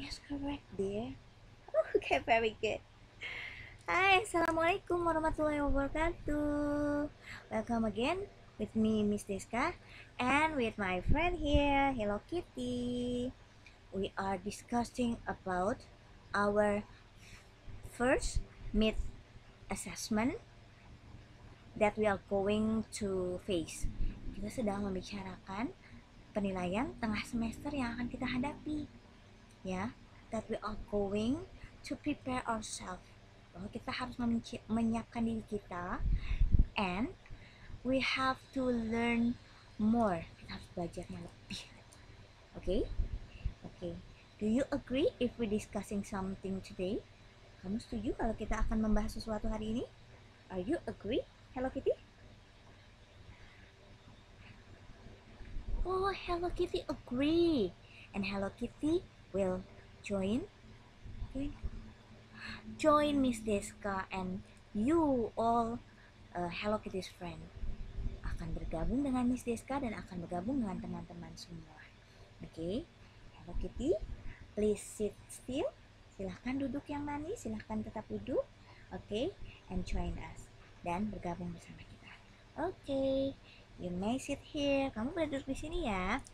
Yes, correct, dear. Okay, very good. Hai, Assalamualaikum warahmatullahi wabarakatuh. Welcome again with me, Miss Deska, and with my friend here, Hello Kitty. We are discussing about our first mid assessment that we are going to face. Kita sedang membicarakan penilaian tengah semester yang akan kita hadapi. Ya, that we are going to prepare ourselves. Bahwa kita harus menyiapkan diri kita and we have to learn more. Kita harus belajarnya lebih. Oke? Okay? Oke. Okay. Do you agree if we discussing something today? Kamu setuju kalau kita akan membahas sesuatu hari ini? Are you agree? Hello Kitty? Oh, Hello Kitty agree. And Hello Kitty will join join join Miss Deska and you all uh, Hello Kitty's friend akan bergabung dengan Miss Deska dan akan bergabung dengan teman-teman semua. Oke, okay? Hello Kitty, please sit still. Silahkan duduk yang manis, silahkan tetap duduk. Oke, okay? and join us dan bergabung bersama kita. Oke, okay. you may sit here. Kamu boleh duduk di sini ya.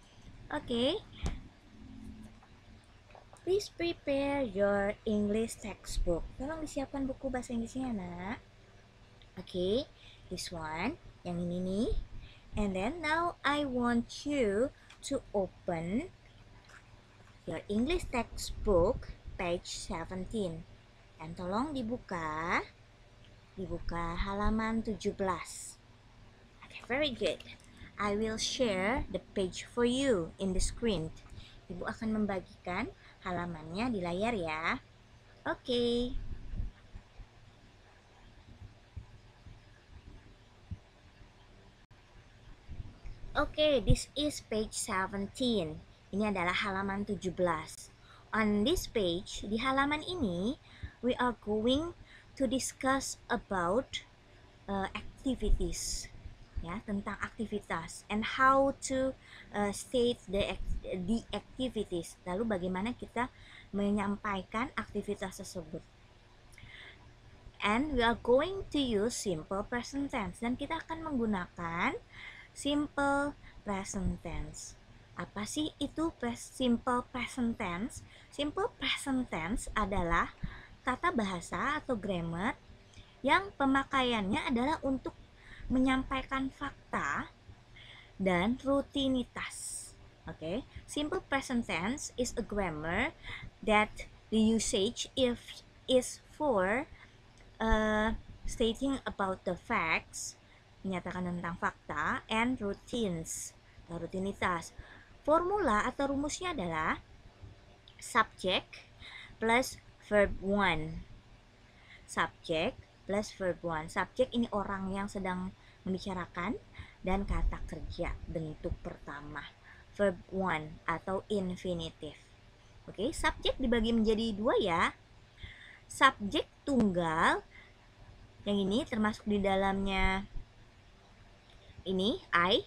Oke. Okay. Please prepare your English textbook. Tolong disiapkan buku bahasa Inggrisnya, nak. Oke, okay. this one, yang ini nih. And then now I want you to open your English textbook page 17. Dan tolong dibuka dibuka halaman 17. Okay, very good. I will share the page for you in the screen. Ibu akan membagikan halamannya di layar ya. Oke. Oke, okay, this is page 17. Ini adalah halaman 17. On this page, di halaman ini, we are going to discuss about uh, activities ya tentang aktivitas and how to uh, state the the activities. Lalu bagaimana kita menyampaikan aktivitas tersebut. And we are going to use simple present tense. Dan kita akan menggunakan simple present tense. Apa sih itu simple present tense? Simple present tense adalah tata bahasa atau grammar yang pemakaiannya adalah untuk menyampaikan fakta dan rutinitas. Oke, okay? simple present tense is a grammar that the usage if is for uh, stating about the facts, menyatakan tentang fakta and routines atau rutinitas. Formula atau rumusnya adalah subject plus verb one. Subject plus verb one. Subjek ini orang yang sedang membicarakan dan kata kerja bentuk pertama. Verb one atau infinitive. Oke, subjek dibagi menjadi dua ya. Subjek tunggal yang ini termasuk di dalamnya ini I.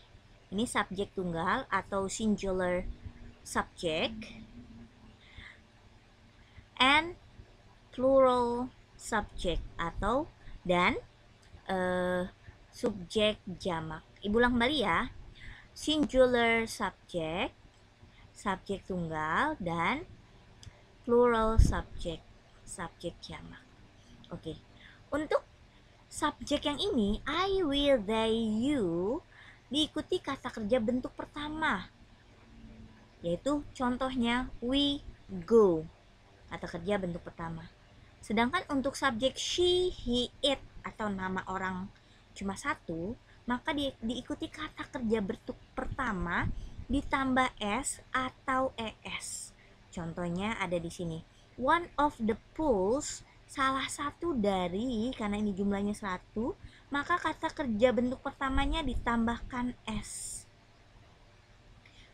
Ini subjek tunggal atau singular subject. And plural subjek atau dan uh, subjek jamak. Ibu ulang kembali ya. Singular subject, subjek tunggal dan plural subject, subjek jamak. Oke. Untuk subjek yang ini I will they you diikuti kata kerja bentuk pertama yaitu contohnya we go kata kerja bentuk pertama Sedangkan untuk subjek she, he, it atau nama orang cuma satu, maka di, diikuti kata kerja bentuk pertama ditambah s atau es. Contohnya ada di sini. One of the pools salah satu dari karena ini jumlahnya satu, maka kata kerja bentuk pertamanya ditambahkan s.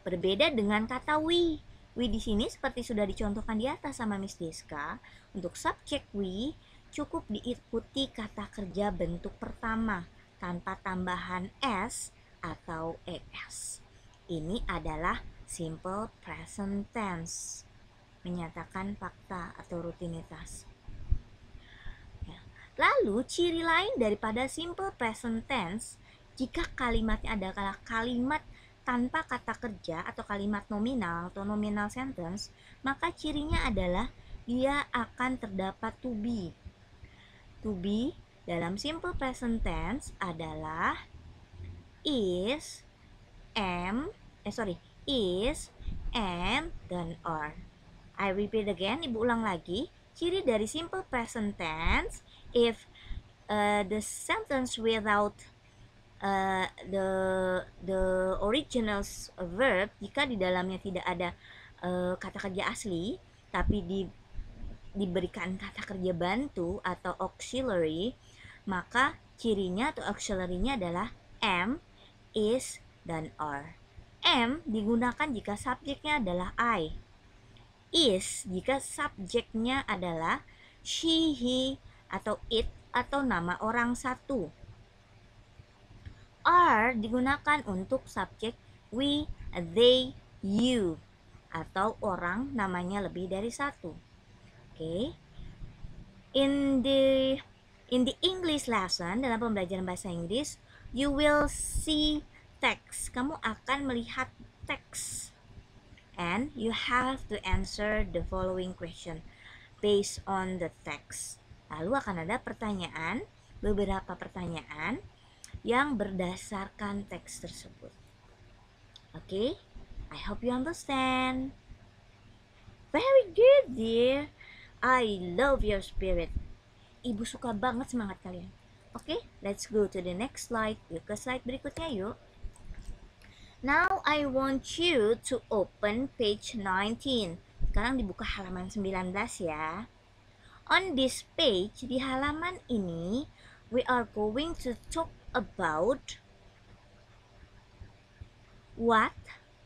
Berbeda dengan kata we We di sini seperti sudah dicontohkan di atas sama Miss Deska, untuk subjek we cukup diikuti kata kerja bentuk pertama tanpa tambahan s atau es. Ini adalah simple present tense. menyatakan fakta atau rutinitas. Ya. Lalu ciri lain daripada simple present tense jika kalimatnya adalah kalimat tanpa kata kerja atau kalimat nominal atau nominal sentence, maka cirinya adalah dia akan terdapat to be. To be dalam simple present tense adalah is, am, eh sorry, is, am, dan are. I repeat again, ibu ulang lagi. Ciri dari simple present tense, if uh, the sentence without uh, the the original verb, jika di dalamnya tidak ada uh, kata kerja asli, tapi di diberikan kata kerja bantu atau auxiliary, maka cirinya atau auxiliary-nya adalah am, is, dan are. Am digunakan jika subjeknya adalah I is jika subjeknya adalah she, he, atau it atau nama orang satu. Are digunakan untuk subjek we, they, you atau orang namanya lebih dari satu. Oke. Okay. In the in the English lesson dalam pembelajaran bahasa Inggris, you will see text. Kamu akan melihat teks and you have to answer the following question based on the text. Lalu akan ada pertanyaan, beberapa pertanyaan yang berdasarkan teks tersebut. Oke, okay? I hope you understand. Very good, dear. I love your spirit. Ibu suka banget semangat kalian. Oke, okay? let's go to the next slide. Yuk ke slide berikutnya yuk. Now I want you to open page 19. Sekarang dibuka halaman 19 ya. On this page, di halaman ini, we are going to talk about what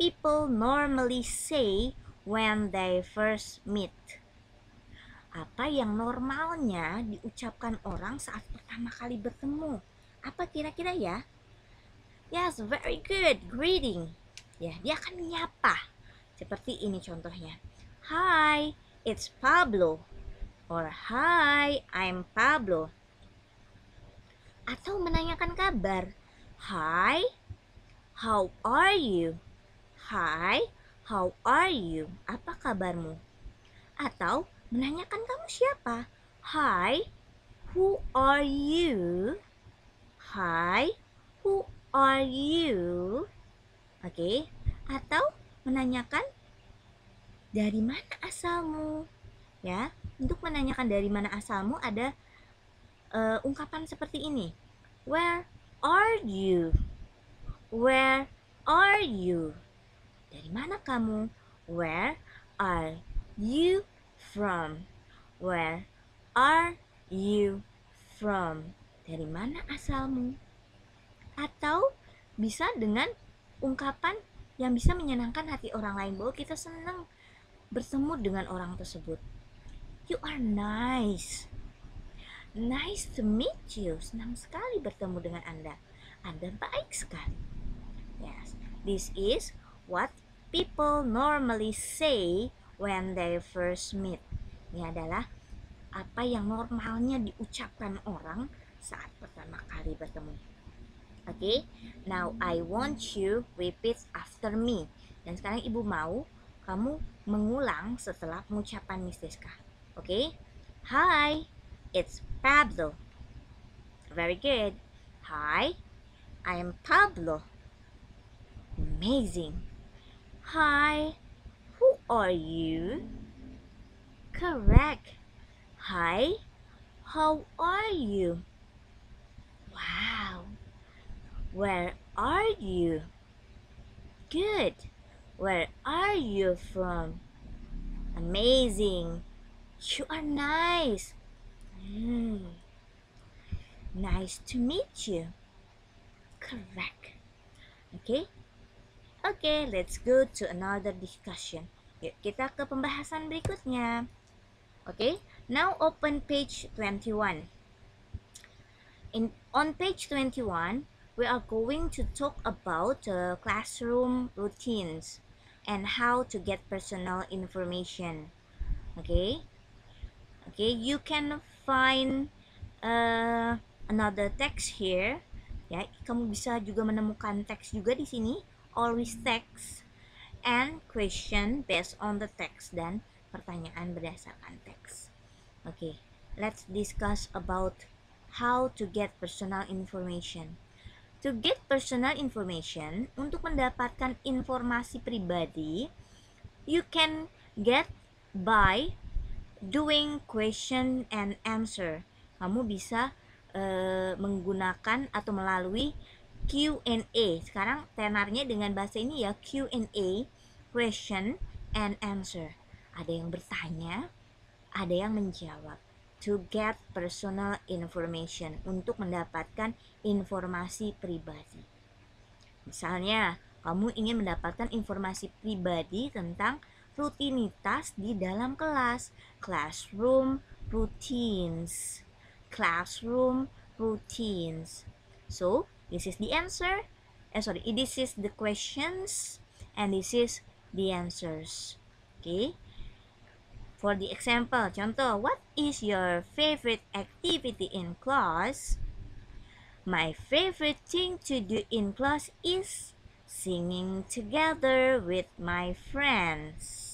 people normally say when they first meet. Apa yang normalnya diucapkan orang saat pertama kali bertemu? Apa kira-kira ya? Yes, very good. Greeting. Ya, dia akan menyapa. Seperti ini contohnya. Hi, it's Pablo. Or hi, I'm Pablo. Atau menanyakan kabar. Hi, how are you? Hi, how are you? Apa kabarmu? Atau menanyakan kamu siapa? Hi, who are you? Hi, who are you? Oke, okay. atau menanyakan dari mana asalmu? Ya, untuk menanyakan dari mana asalmu ada uh, ungkapan seperti ini. Where are you? Where are you? Dari mana kamu? Where are you from? Where are you from? Dari mana asalmu? atau bisa dengan ungkapan yang bisa menyenangkan hati orang lain bahwa kita senang bertemu dengan orang tersebut. You are nice. Nice to meet you. Senang sekali bertemu dengan Anda. Anda baik sekali. Yes, this is what people normally say when they first meet. Ini adalah apa yang normalnya diucapkan orang saat pertama kali bertemu. Oke, okay? now I want you repeat after me. Dan sekarang ibu mau kamu mengulang setelah pengucapan Miss Deska. Oke? Okay? Hi, it's Pablo. Very good. Hi, I am Pablo. Amazing. Hi, who are you? Correct. Hi, how are you? Wow. Where are you? Good. Where are you from? Amazing. You are nice. Mm. Nice to meet you. Correct. Okay? Okay, let's go to another discussion. Yuk, kita ke pembahasan berikutnya. Okay, now open page 21. In on page 21, we are going to talk about uh, classroom routines and how to get personal information. Okay, okay, you can find uh, another text here. Ya, kamu bisa juga menemukan teks juga di sini. Always text and question based on the text dan pertanyaan berdasarkan teks. Oke, okay, let's discuss about how to get personal information. To get personal information, untuk mendapatkan informasi pribadi, you can get by doing question and answer. Kamu bisa uh, menggunakan atau melalui Q&A. Sekarang tenarnya dengan bahasa ini ya Q&A, question and answer. Ada yang bertanya, ada yang menjawab to get personal information untuk mendapatkan informasi pribadi. Misalnya, kamu ingin mendapatkan informasi pribadi tentang rutinitas di dalam kelas, classroom routines, classroom routines. So, this is the answer. Eh, sorry, this is the questions and this is the answers. Okay. For the example, contoh, what is your favorite activity in class? My favorite thing to do in class is singing together with my friends.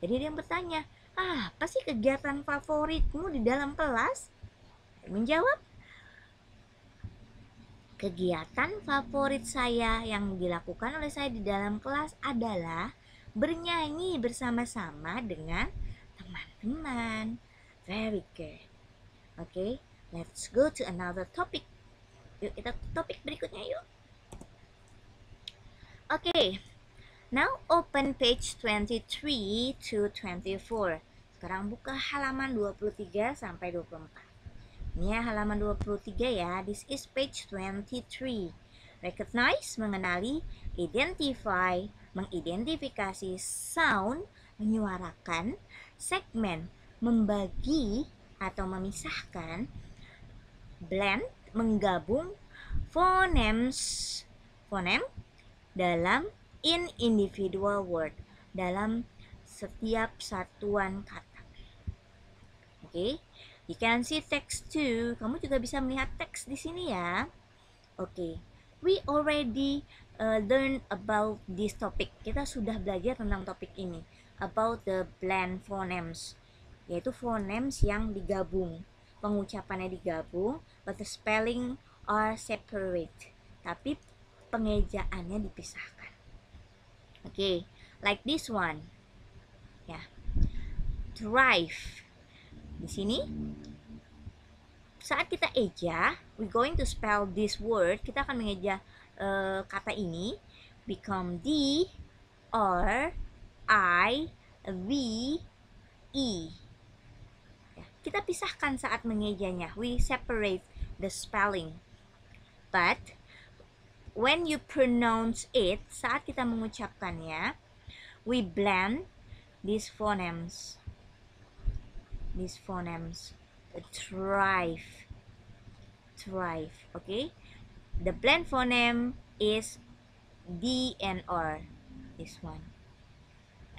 Jadi dia bertanya, ah, apa sih kegiatan favoritmu di dalam kelas? Menjawab, kegiatan favorit saya yang dilakukan oleh saya di dalam kelas adalah bernyanyi bersama-sama dengan teman-teman. Very good. Oke, okay, let's go to another topic. Yuk kita topik berikutnya yuk. Oke, okay, now open page 23 to 24. Sekarang buka halaman 23 sampai 24. Ini ya halaman 23 ya. This is page 23. Recognize, mengenali, identify, mengidentifikasi sound, menyuarakan, segmen, membagi atau memisahkan, blend, menggabung, phonemes, phonem dalam in individual word, dalam setiap satuan kata. Oke, okay? you can see text too. Kamu juga bisa melihat teks di sini ya. Oke, okay. we already uh, learn about this topic. Kita sudah belajar tentang topik ini about the blend phonemes, yaitu phonemes yang digabung. Pengucapannya digabung, but the spelling are separate. Tapi pengejaannya dipisahkan. Okay, like this one. Yeah. Drive. Di sini saat kita eja, we going to spell this word, kita akan mengeja uh, kata ini become D or I V E. Ya, kita pisahkan saat mengejanya. We separate the spelling. But when you pronounce it, saat kita mengucapkannya, we blend these phonemes. These phonemes. Thrive. Thrive. Okay? The blend phoneme is D and R. This one.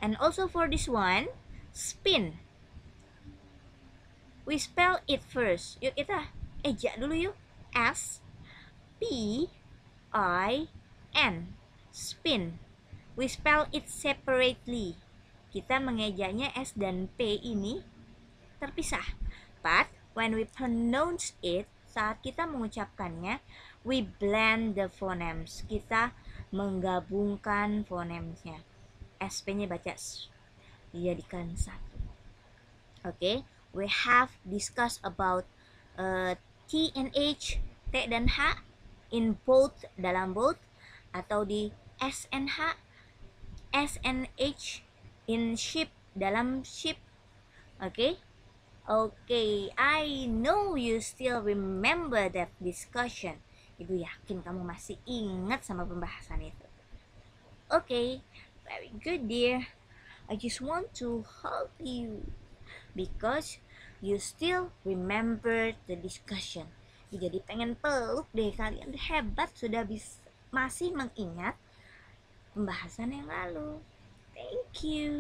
And also for this one, spin. We spell it first. Yuk kita eja dulu yuk. S P I N. Spin. We spell it separately. Kita mengejanya S dan P ini terpisah. But when we pronounce it, saat kita mengucapkannya, we blend the phonemes. Kita menggabungkan phonemesnya. SP-nya baca. Dijadikan satu. Oke, okay. we have discussed about uh, T and H, T dan H in both dalam both atau di S and H, S and H in ship dalam ship. Oke. Okay? Okay, I know you still remember that discussion. Ibu yakin kamu masih ingat sama pembahasan itu. Okay, very good dear. I just want to help you because you still remember the discussion. Jadi pengen peluk deh kalian hebat sudah bisa masih mengingat pembahasan yang lalu. Thank you.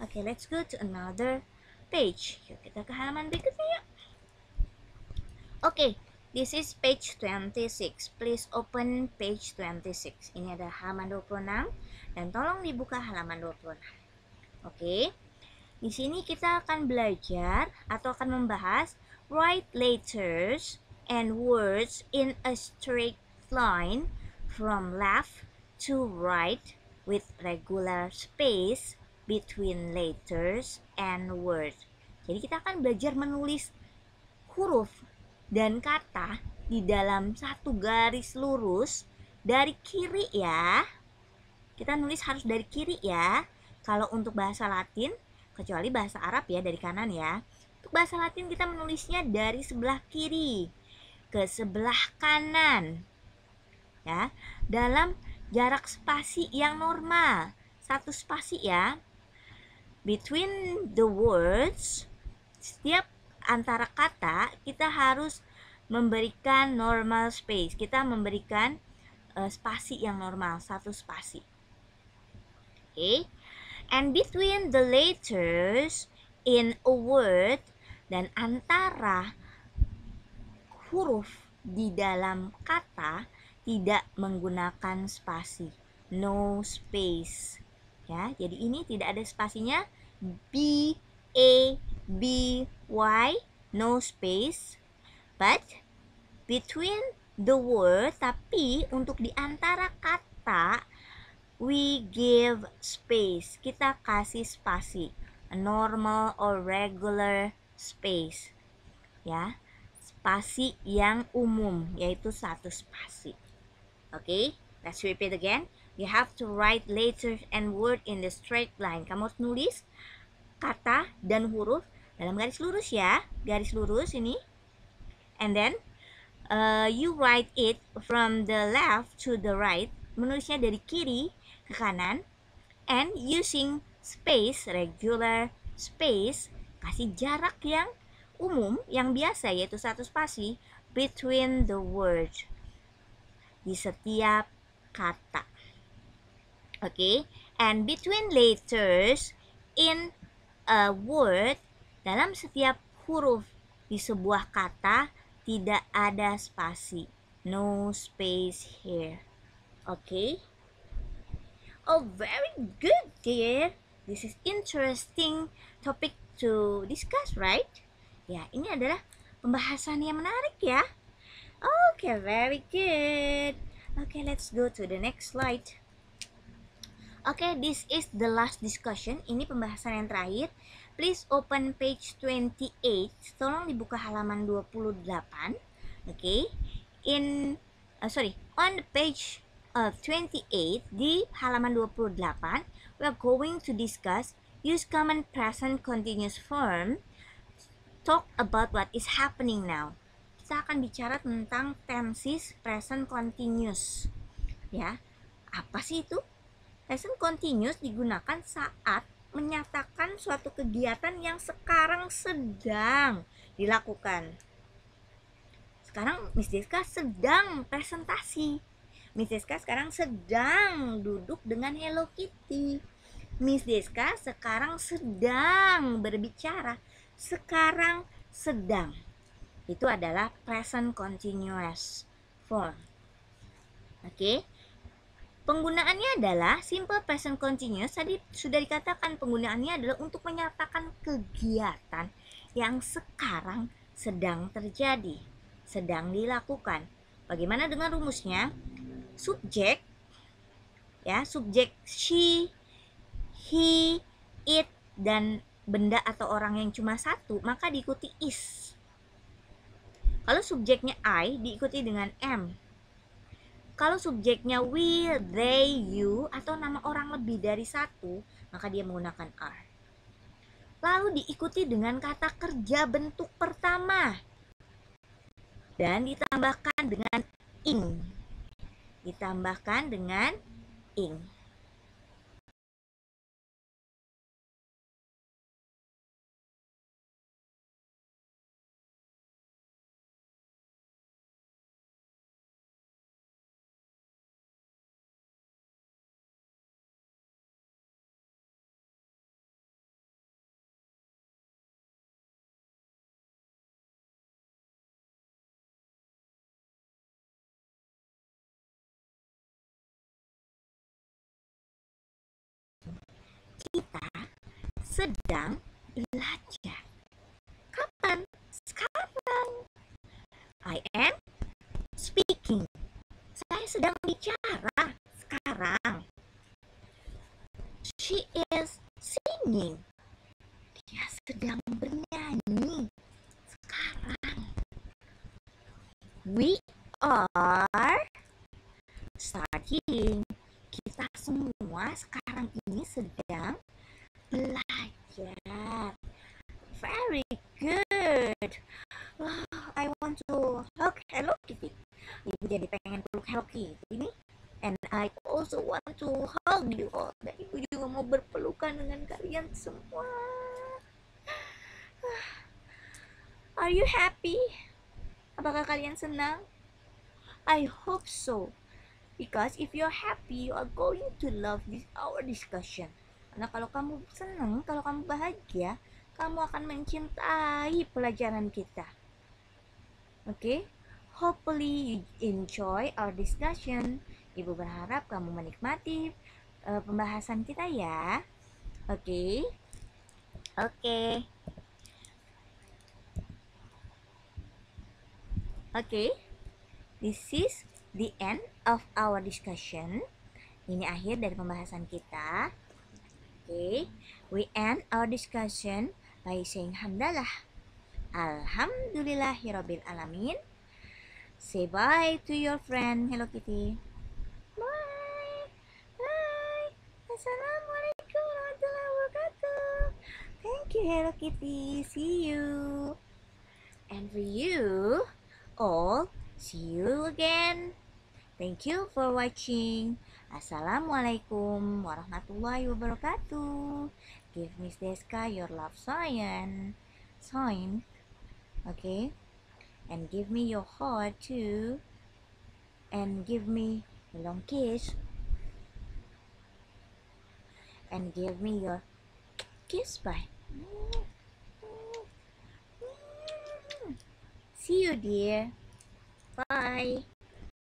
Oke, okay, let's go to another page. Yuk kita ke halaman berikutnya. Oke, okay, this is page 26. Please open page 26. Ini ada halaman 26 dan tolong dibuka halaman 26. Oke. Okay. Di sini kita akan belajar atau akan membahas write letters and words in a straight line from left to right with regular space between letters and words. Jadi kita akan belajar menulis huruf dan kata di dalam satu garis lurus dari kiri ya. Kita nulis harus dari kiri ya. Kalau untuk bahasa Latin, kecuali bahasa Arab ya dari kanan ya. Untuk bahasa Latin kita menulisnya dari sebelah kiri ke sebelah kanan. Ya, dalam jarak spasi yang normal. Satu spasi ya. Between the words, setiap antara kata kita harus memberikan normal space. Kita memberikan uh, spasi yang normal, satu spasi. Oke. Okay? And between the letters in a word dan antara huruf di dalam kata tidak menggunakan spasi. No space. Ya, jadi ini tidak ada spasinya. B A B Y no space. But between the word tapi untuk di antara kata we give space. Kita kasih spasi. A normal or regular space. Ya. Spasi yang umum yaitu satu spasi. Oke, okay? let's repeat again. You have to write letters and word in the straight line. Kamu harus nulis kata dan huruf dalam garis lurus ya. Garis lurus ini. And then uh, you write it from the left to the right. Menulisnya dari kiri ke kanan and using space regular space kasih jarak yang umum yang biasa yaitu satu spasi between the word di setiap kata. Oke, okay? and between letters in a word dalam setiap huruf di sebuah kata tidak ada spasi. No space here. Oke. Okay? Oh, very good, dear. This is interesting topic to discuss, right? Ya, ini adalah pembahasan yang menarik ya. Okay, very good. Okay, let's go to the next slide. Okay, this is the last discussion. Ini pembahasan yang terakhir. Please open page 28. Tolong dibuka halaman 28. Okay. In uh, sorry, on the page uh, 28 di halaman 28 we are going to discuss use common present continuous form talk about what is happening now. Kita akan bicara tentang tenses present continuous. Ya apa sih itu? Present continuous digunakan saat menyatakan suatu kegiatan yang sekarang sedang dilakukan. Sekarang Miss Deska sedang presentasi. Miss Deska sekarang sedang duduk dengan Hello Kitty. Miss Deska sekarang sedang berbicara. Sekarang sedang. Itu adalah present continuous form. Oke. Penggunaannya adalah simple present continuous. Tadi sudah dikatakan penggunaannya adalah untuk menyatakan kegiatan yang sekarang sedang terjadi, sedang dilakukan. Bagaimana dengan rumusnya? subjek ya subjek she he it dan benda atau orang yang cuma satu maka diikuti is. Kalau subjeknya I diikuti dengan am kalau subjeknya we they you atau nama orang lebih dari satu maka dia menggunakan are. Lalu diikuti dengan kata kerja bentuk pertama. Dan ditambahkan dengan ing. Ditambahkan dengan ing. Sedang belajar. Kapan? Sekarang. I am speaking. Saya sedang bicara sekarang. She is singing. Dia sedang bernyanyi sekarang. We are studying. Kita semua sekarang ini sedang belajar. Very good. Oh, I want to hug Hello Kitty. Ibu jadi pengen peluk Hello Kitty ini. And I also want to hug you all. Dan ibu juga mau berpelukan dengan kalian semua. Are you happy? Apakah kalian senang? I hope so. Because if you're happy, you are going to love this our discussion. Karena kalau kamu senang, kalau kamu bahagia, kamu akan mencintai pelajaran kita. Oke? Okay? Hopefully you enjoy our discussion. Ibu berharap kamu menikmati uh, pembahasan kita ya. Oke? Okay? Oke. Okay. Oke. Okay. This is the end of our discussion. Ini akhir dari pembahasan kita. Okay, we end our discussion saying hamdalah. Alhamdulillahirabbil alamin. Say bye to your friend Hello Kitty. Bye. Bye. Assalamualaikum warahmatullahi wabarakatuh. Thank you Hello Kitty. See you. And for you all, see you again. Thank you for watching. Assalamualaikum warahmatullahi wabarakatuh. Give Miss Deska your love sign. Sign. Okay? And give me your heart too. And give me a long kiss. And give me your kiss bye. See you dear. Bye.